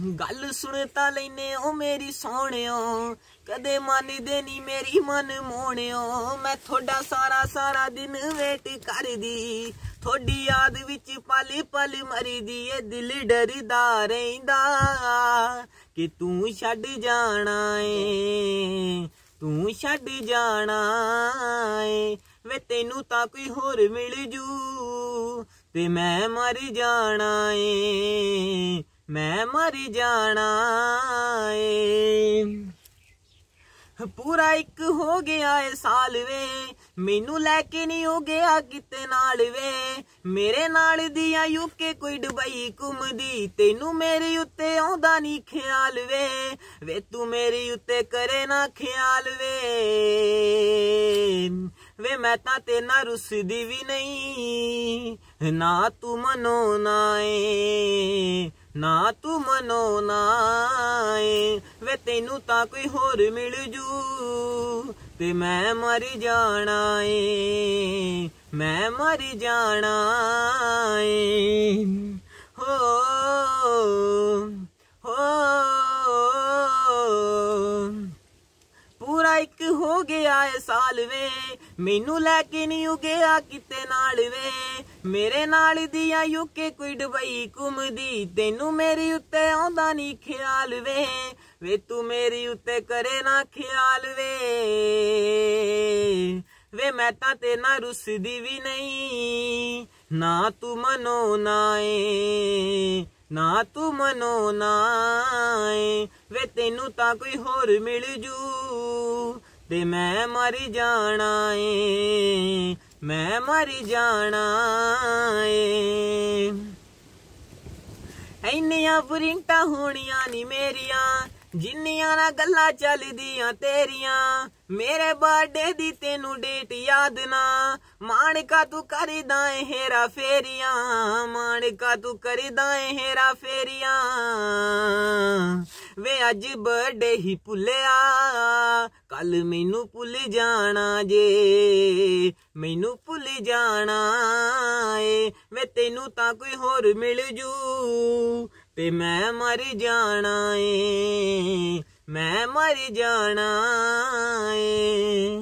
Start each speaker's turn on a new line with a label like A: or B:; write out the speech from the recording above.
A: ਗੱਲ ਸੁਣ ਤਾਂ ਲੈਨੇ ਓ ਮੇਰੀ ਸੋਹਣਿਓ। ਕਦੇ ਮੰਨਦੇ ਨਹੀਂ ਮੇਰੀ ਮਨ ਮੋਹਣਿਓ। ਮੈਂ ਤੁਹਾਡਾ ਸਾਰਾ ਸਾਰਾ ਦਿਨ ਵੇਟ ਕਰਦੀ। ਤੁਹਾਡੀ ਯਾਦ ਵਿੱਚ ਪਲ ਪਲ ਮਰੀਦੀ ਏ, ਦਿਲ ਡਰਦਾ ਰਹਿੰਦਾ। ਕਿ ਤੂੰ ਛੱਡ ਜਾਣਾ ਏ, ਤੂੰ ਛੱਡ ਜਾਣਾ ਏ। ਵੇ ਤੈਨੂੰ ਤਾਂ ਕੋਈ ਹੋਰ ਮਿਲ ਜੂ ਤੇ ਮੈਂ ਮਰ ਜਾਣਾ ਏ। ਮਰ ਜਾਣਾ ਏ ਪੂਰਾ ਇੱਕ ਹੋ ਗਿਆ ਏ ਸਾਲ ਵੇ, ਮੈਨੂੰ ਲੈ ਕੇ ਨਹੀਂ ਹੋ ਗਿਆ ਕਿਤੇ ਨਾਲ ਵੇ। ਮੇਰੇ ਨਾਲ ਦੀਆਂ ਯੂਕੇ ਕੋਈ ਦੁਬਈ ਘੁੰਮਦੀ, ਤੈਨੂੰ ਮੇਰੇ ਉੱਤੇ ਆਉਂਦਾ ਨਹੀਂ ਖਿਆਲ ਵੇ। ਵੇ ਤੂੰ ਮੇਰੇ ਉੱਤੇ ਕਰੇ ਨਾ ਖਿਆਲ ਵੇ। ਵੇ ਮੈਂ ਤਾਂ ਤੇ ਨਾ ਰੁੱਸਦੀ ਵੀ ਨਹੀਂ, ਨਾ ਤੂੰ ਮਨੋ ਨਾ ਏ। ਨਾ ਤੂੰ ਮਨੋ ਨਾ ਏ, ਵੇ ਤੈਨੂੰ ਤਾਂ ਕੋਈ ਹੋਰ ਮਿਲ ਜੂ। ਤੇ ਮੈਂ ਮਰ ਜਾਣਾ ਏ, ਮੈਂ ਮਰ ਜਾਣਾ ਏ ਹੋ ਹੋ ਪੂਰਾ ਇੱਕ ਹੋ ਗਿਆ ਏ ਸਾਲ ਵੇ। ਮੈਨੂੰ ਲੈ ਕੇ ਨਹੀਂ ਉਗਿਆ ਕਿਤੇ ਨਾਲ ਵੇ। ਮੇਰੇ ਨਾਲ ਦੀਆਂ ਯੂਕੇ ਕੋਈ ਦੁਬਈ ਘੁੰਮਦੀ। ਤੈਨੂੰ ਮੇਰੀ ਉੱਤੇ ਆਉਂਦਾ ਨਹੀਂ ਖਿਆਲ ਵੇ। ਵੇ ਤੂੰ ਮੇਰੀ ਉੱਤੇ ਕਰੇ ਨਾ ਖਿਆਲ ਵੇ। ਵੇ ਮੈਂ ਤਾਂ ਤੇ ਨਾ ਰੁੱਸਦੀ ਵੀ ਨਹੀਂ। ਨਾ ਤੂੰ ਮਨੋ ਨਾ ਏ। ਨਾ ਤੂੰ ਮਨੋ ਨਾ ਵੇ ਤੈਨੂੰ ਤਾਂ ਕੋਈ ਹੋਰ ਮਿਲ ਜੂ। ਤੇ ਮੈਂ ਮਰ ਜਾਣਾ ਏ, ਮੈਂ ਮਰ ਜਾਣਾ ਏ। ਇੰਨੀਆਂ ਬੁਰਿੰਟਾਂ ਹੋਣੀਆਂ ਨਹੀਂ ਮੇਰੀਆਂ, ਜਿੰਨੀਆਂ ਨਾ ਗੱਲਾਂ ਚੱਲਦੀਆਂ ਤੇਰੀਆਂ। ਮੇਰੇ ਬਰਥਡੇ ਦੀ ਤੈਨੂੰ ਡੇਟ ਯਾਦ ਨਾ, ਮਾਣਕਾ ਤੂੰ ਕਰਦਾ ਏ ਹੇਰਾ ਫੇਰੀਆਂ, ਮਾਣਕਾ ਤੂੰ ਕਰਦਾ ਏ ਹੇਰਾ ਫੇਰੀਆਂ। ਵੇ ਅੱਜ ਬਰਥਡੇ ਹੀ ਭੁੱਲਿਆ। ਕੱਲ ਮੈਨੂੰ ਭੁੱਲ ਜਾਣਾ ਜੇ, ਮੈਨੂੰ ਭੁੱਲ ਜਾਣਾ ਏ, ਵੇ ਤੈਨੂੰ ਤਾਂ ਕੋਈ ਹੋਰ ਮਿਲ ਜੂ ਤੇ ਮੈਂ ਮਰ ਜਾਣਾ ਏ, ਮੈਂ ਮਰ ਜਾਣਾ ਏ।